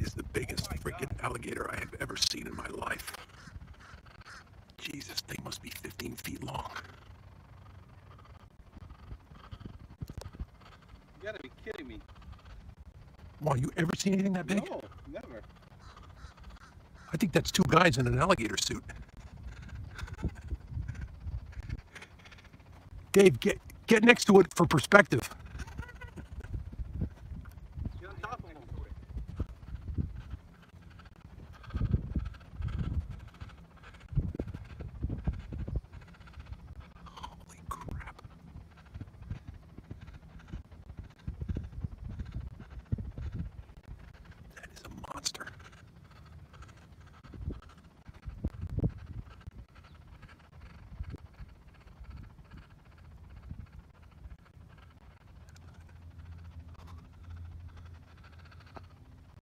is the biggest freaking alligator I have ever seen in my life. Jesus, they must be 15 feet long. You gotta be kidding me. Wow, you ever seen anything that big? No, never. I think that's two guys in an alligator suit. Dave, get get next to it for perspective.